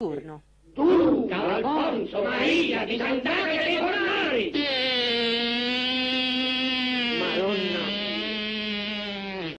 turno. Tu, Alfonso Maria di Sant'Agata!